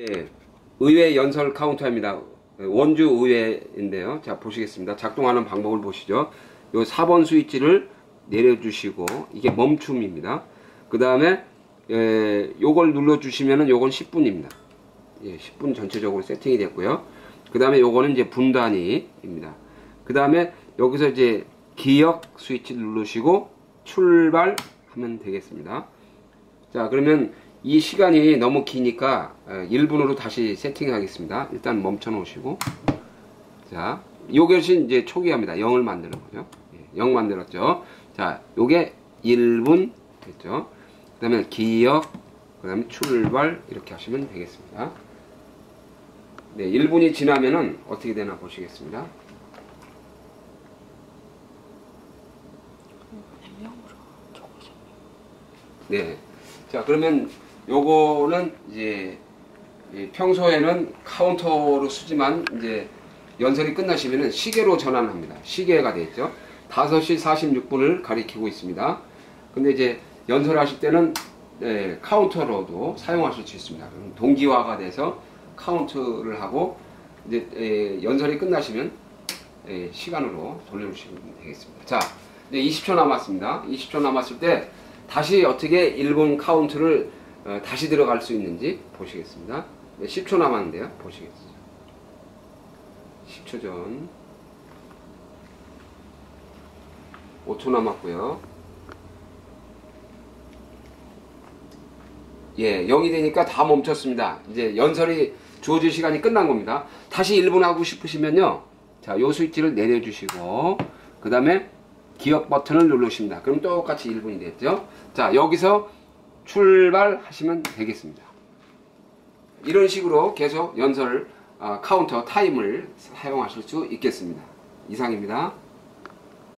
예, 의회 연설 카운터입니다. 원주 의회인데요. 자, 보시겠습니다. 작동하는 방법을 보시죠. 요 4번 스위치를 내려주시고, 이게 멈춤입니다. 그 다음에, 예, 요걸 눌러주시면은 요건 10분입니다. 예, 10분 전체적으로 세팅이 됐고요. 그 다음에 요거는 이제 분단위입니다. 그 다음에 여기서 이제 기억 스위치를 누르시고 출발하면 되겠습니다. 자, 그러면 이 시간이 너무 기니까 1분으로 다시 세팅하겠습니다. 일단 멈춰 놓으시고. 자, 요것이 이제 초기화입니다. 0을 만드는 거죠. 0 만들었죠. 자, 요게 1분 됐죠. 그 다음에 기억, 그 다음에 출발 이렇게 하시면 되겠습니다. 네, 1분이 지나면은 어떻게 되나 보시겠습니다. 네. 자, 그러면 요거는 이제 평소에는 카운터로 쓰지만 이제 연설이 끝나시면은 시계로 전환합니다. 시계가 되죠. 5시 46분을 가리키고 있습니다. 근데 이제 연설하실 때는 네, 카운터로도 사용하실 수 있습니다. 동기화가 돼서 카운트를 하고 이제 에, 연설이 끝나시면 에, 시간으로 돌려주시면 되겠습니다. 자, 이제 20초 남았습니다. 20초 남았을 때 다시 어떻게 1분 카운트를 어, 다시 들어갈 수 있는지 보시겠습니다. 네, 10초 남았는데요. 보시겠습니다. 10초 전 5초 남았고요. 예, 0이 되니까 다 멈췄습니다. 이제 연설이 주어질 시간이 끝난 겁니다. 다시 1분 하고 싶으시면요. 자, 요 스위치를 내려주시고, 그 다음에 기억 버튼을 누르십니다. 그럼 똑같이 1분이 됐죠. 자, 여기서 출발하시면 되겠습니다. 이런 식으로 계속 연설 어, 카운터 타임을 사용하실 수 있겠습니다. 이상입니다.